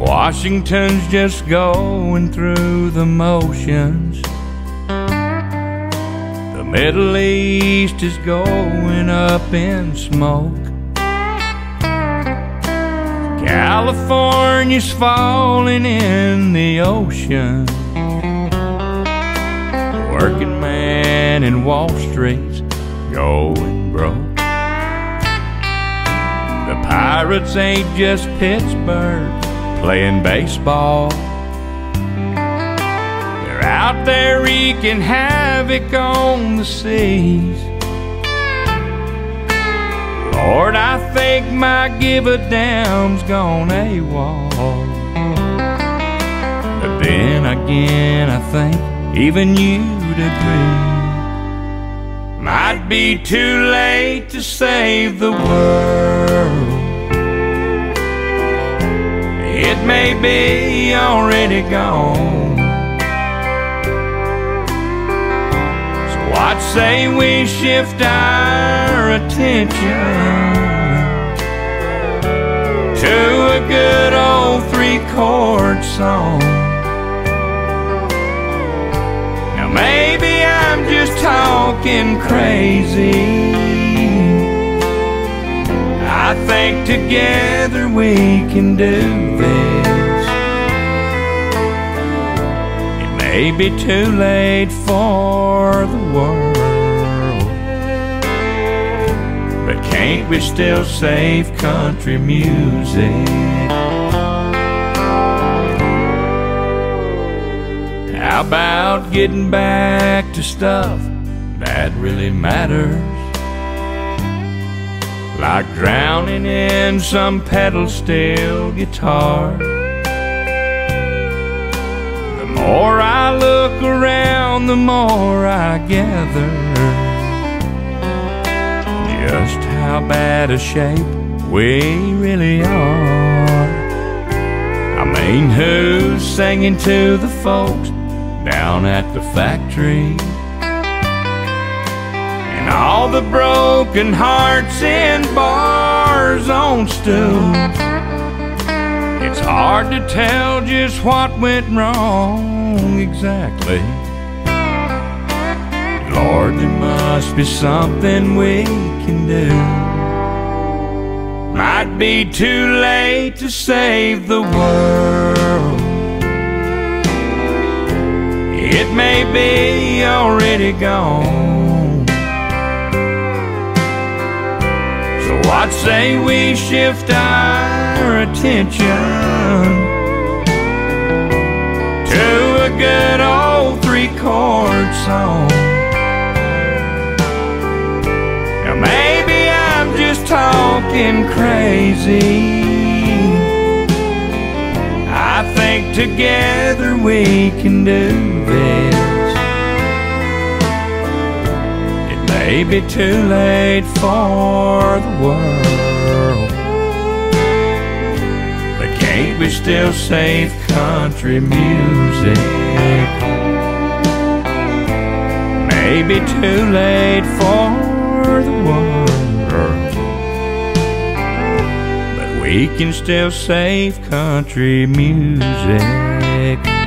Washington's just going through the motions. The Middle East is going up in smoke. California's falling in the ocean. Working man in Wall Street's going broke. The Pirates ain't just Pittsburgh playing baseball. They're out there wreaking havoc on the seas. Lord, I think my give a damn's gone AWOL. But then again, I think even you'd agree. Might be too late to save the world. May be already gone. So I'd say we shift our attention to a good old three chord song. Now maybe I'm just talking crazy. I think together we can do this. May be too late for the world, but can't we still save country music? How about getting back to stuff that really matters? Like drowning in some pedal steel guitar. Around, the more I gather just how bad a shape we really are. I mean, who's singing to the folks down at the factory? And all the broken hearts in bars on stools. It's hard to tell just what went wrong exactly. Lord, there must be something we can do. Might be too late to save the world. It may be already gone. So I'd say we shift our attention to a good old three chord song. Crazy. I think together we can do this. It may be too late for the world, but can't we still save country music? Maybe too late for the world, We can still save country music.